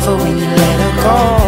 when you let her go